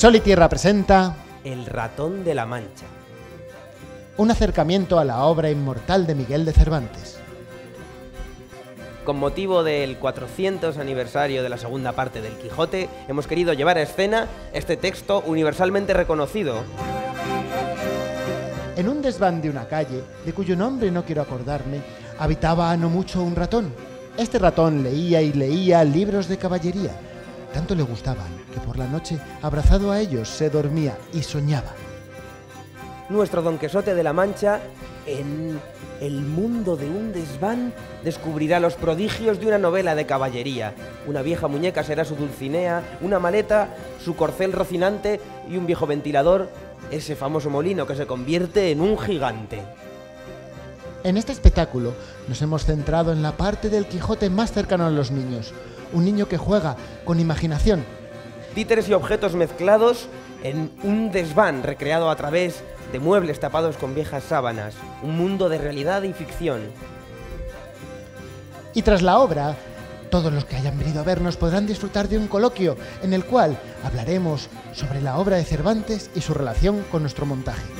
Sol y Tierra presenta El ratón de la Mancha. un acercamiento a la obra inmortal de Miguel de Cervantes. Con motivo del 400 aniversario de la segunda parte del Quijote, hemos querido llevar a escena este texto universalmente reconocido. En un desván de una calle, de cuyo nombre no quiero acordarme, habitaba no mucho un ratón. Este ratón leía y leía libros de caballería. Tanto le gustaban que por la noche, abrazado a ellos, se dormía y soñaba. Nuestro Don Quixote de la Mancha, en el mundo de un desván, descubrirá los prodigios de una novela de caballería. Una vieja muñeca será su Dulcinea, una maleta, su corcel rocinante y un viejo ventilador, ese famoso molino que se convierte en un gigante. En este espectáculo nos hemos centrado en la parte del Quijote más cercano a los niños. Un niño que juega con imaginación, Títeres y objetos mezclados en un desván recreado a través de muebles tapados con viejas sábanas. Un mundo de realidad y ficción. Y tras la obra, todos los que hayan venido a vernos podrán disfrutar de un coloquio en el cual hablaremos sobre la obra de Cervantes y su relación con nuestro montaje.